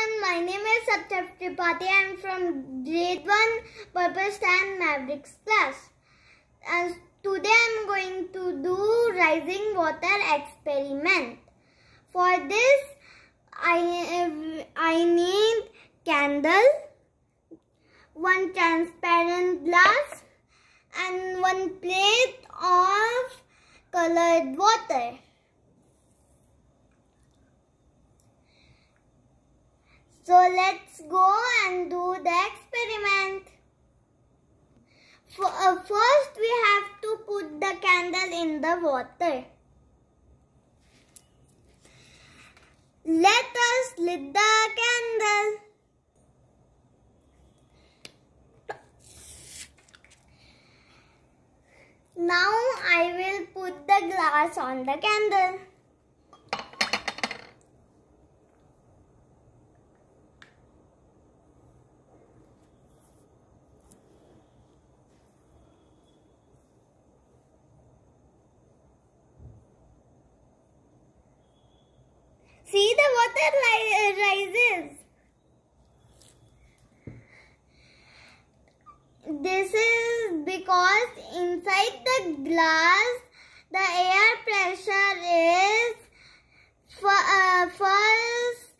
everyone, my name is Satyam Tripathi. I am from grade 1 Purple Stand Mavericks class. And uh, today I am going to do rising water experiment. For this, I, I need candle, one transparent glass and one plate of colored water. So let's go and do the experiment. Uh, first we have to put the candle in the water. Let us lit the candle. Now I will put the glass on the candle. See the water rises. This is because inside the glass the air pressure is uh, first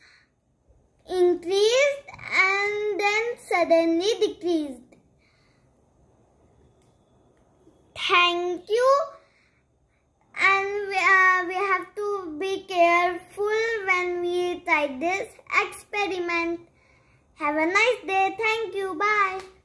increased and then suddenly decreased. Thank you and we, uh, we have to be careful when we try this experiment. Have a nice day. Thank you. Bye.